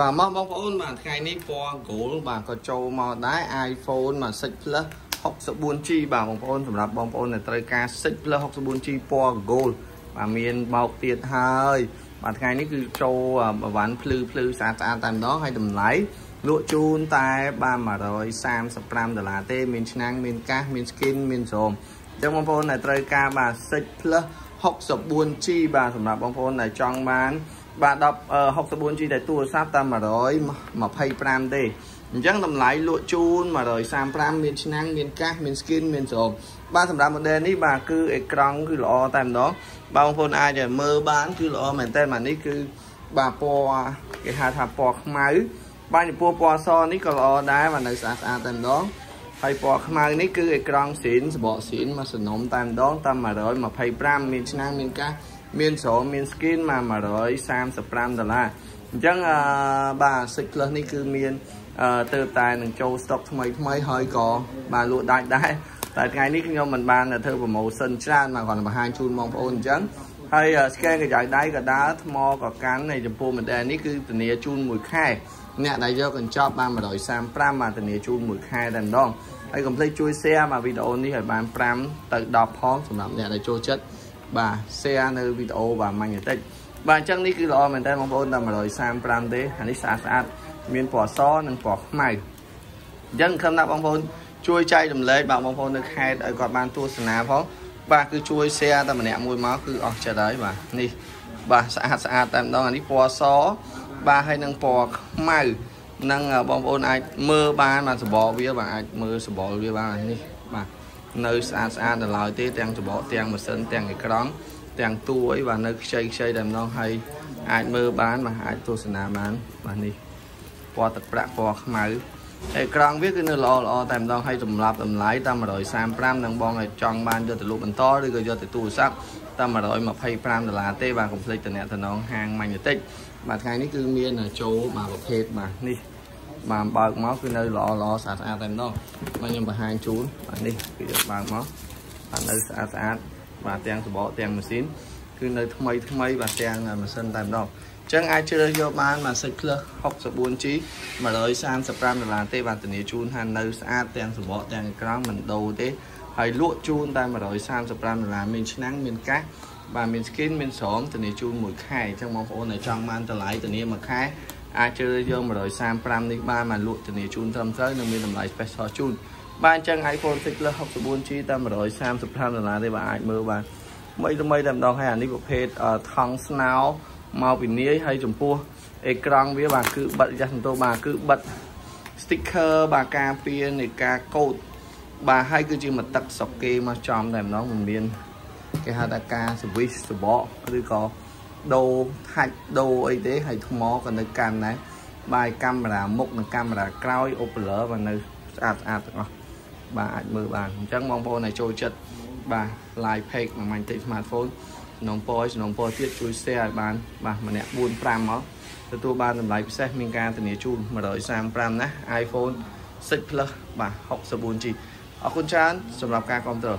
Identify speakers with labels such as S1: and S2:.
S1: បាទមកបងប្អូនបាទថ្ងៃនេះពណ៌ gold បាទក៏ចូលមកដែរ iPhone មួយ6 Plus 64G បាទបងប្អូនសម្រាប់បងប្អូនដែលត្រូវការ6 Plus 64G ពណ៌ gold បាទមានបោកទៀតហើយបាទថ្ងៃនេះគឺចូលបវ៉ាន់ភ្លឺភ្លឺស្អាតស្អាតតែម្ដងហើយតម្លៃលក់ជូនតែបាទ135ដុល្លារទេ មានឆ្នាំងមានកាសមាន skin មានស្រោមអញ្ចឹងបងប្អូនដែលត្រូវការបាទ6 Plus 64G បាទសម្រាប់បងប្អូនដែលចង់បានបាទ10 64G តែទូរស័ព្ទតែ125ទេអញ្ចឹងតម្លៃលក់ជូន135មានឆ្នាំងមានកាសមាន skin មានស្រោមបាទសម្រាប់ model នេះបាទគឺអេក្រង់គឺល្អតែម្ដងបាទបងប្អូនអាចមើលបានគឺល្អមែនតើបាទនេះគឺបាទពណ៌គេហៅថាពណ៌ខ្មៅបាទចំពោះពណ៌សនេះក៏ល្អដែរបាទនៅស្អាតស្អាតតែម្ដង ហើយពណ៌ខ្មៅនេះគឺអេក្រង់ស៊ីនសបកស៊ីនមកសំណុំតែម្ដងតាម125មានឆ្នាំងមានកាសមានស្រោមមាន skin មក135ដុល្លារអញ្ចឹងអឺបាទ Six Plus នេះគឺមានអឺទៅតែនឹងចូល stock ថ្មីថ្មីហើយក៏បាទលក់ដាច់ដែរតែថ្ងៃនេះខ្ញុំមិនបានធ្វើ promotion ច្រើនមកគាត់បង្ហាញជូនបងប្អូនអញ្ចឹង ហើយ scan កញ្ចៅដៃក៏ដើរថ្មក៏កាន់ហើយចំពោះ model នេះគឺធានាជូនមួយខែអ្នកដែលយកកញ្ចប់បាន135បាទធានាជូនមួយខែតែម្ដងហើយកុំភ្លេចជួយ share មកវីដេអូនេះឲ្យបាន5ទៅ10ផងសម្រាប់អ្នកដែលចូលចិត្តបាទ share នៅវីដេអូបាទ magnetic បាទអញ្ចឹងនេះគឺល្អមែនតើបងប្អូនដល់135ទេអានេះស្អាតស្អាតមានពណ៌សនិងពណ៌ខ្មៅអញ្ចឹងខំណាបងប្អូនជួយចែករំលែកបាទបងប្អូននៅខេត្តឲ្យគាត់បានទស្សនាផង បាទគឺជួយ share តែម្នាក់មួយមកគឺអស់ចិត្តហើយបាទនេះបាទស្អាតស្អាតតែម្ដងអានេះពណ៌សបាទហើយនឹងពណ៌ខ្មៅនឹងបងប្អូនអាចមើលបានបាទសបកវាបាទអាចមើលសបកវាបាននេះបាទនៅស្អាតស្អាតដល់ឡើយទេទាំងសបកទាំងម៉ាស៊ីនទាំងអេក្រង់ទាំងតួអីបាទនៅខ្ចីខ្ចីតែម្ដងហើយអាចមើលបានបាទអាចទស្សនាបានបាទនេះពណ៌ទឹកប្រាក់ពណ៌ខ្មៅ អេក្រង់វាគឺនៅល្អល្អតែម្ដងហើយសម្រាប់តម្លៃតាម135នឹងបងឲ្យចង់បានយកទៅលក់បន្តឬក៏យកទៅទូរស័ព្ទតាម125ដុល្លារទេបាទកុំភ្លេចតំណតំណងហាងម៉ាញ់តិចបាទថ្ងៃនេះគឺមានចូលបាទប្រភេទបាទនេះបាទបើកមកគឺនៅល្អល្អស្អាតស្អាតតែម្ដងបាទខ្ញុំបង្ហាញជូនបាទនេះគឺយកបើកមកបាទនៅស្អាតស្អាតបាទទាំងសបកទាំងម៉ាស៊ីនគឺនៅថ្មីថ្មីបាទទាំងម៉ាស៊ីនតែម្ដងអញ្ចឹងអាចជ្រើសយកបានម៉ាស៊ីនក្លឹះ 64G 135ដុល្លារទេបាទធានាជូនថានៅស្អាតទាំងសបកទាំងអេក្រង់មិនដូរទេហើយលក់ជូនតែ135ដុល្លារមានឆ្នាំងមានកាសបាទមាន skin មានស្រោមធានាជូនមួយខែអញ្ចឹងបងប្អូនដែលចង់បានតម្លៃធានាមួយខែអាចជ្រើសយក135នេះបានមកលក់ធានាជូនត្រឹមត្រូវនិងមានតម្លៃ special ជូនបាទអញ្ចឹង iPhone 6 Plus 64G តែ135ដុល្លារទេបាទអាចមើលបានថ្មីថ្មីតែម្ដងហើយអានេះប្រភេទថង់ស្នោ មកពីនាយហើយចំពោះអេក្រង់វាបាទគឺបិទយ៉ាស់សន្ទោបាទគឺបិទ sticker បាទការពារនៃការកូតបាទហើយគឺជាមកទឹកស្រុកគេមកចំតែម្ដងមិនមានគេហៅថាការ service សបកឬក៏ដូរថាច់ដូរអីទេហើយថ្មក៏នៅកាន់ដែរបាយកាមេរ៉ាមុខនិងកាមេរ៉ាក្រោយ Opler បាទនៅស្អាតស្អាតទាំងអស់បាទអាចមើលបានអញ្ចឹងបងប្អូនដែលចូលចិត្តបាទ live page មួយម៉ាញ់តិច smartphone សំណុំពរសំណុំពរទៀតជួយ share ឲ្យបានបាទម្នាក់4 5មកទទួលបានតម្លៃពិសេសមានការធានាជូន135ណា iPhone 6 Plus បាទ 64G អរគុណច្រើនសម្រាប់ការគ្រប់គ្រង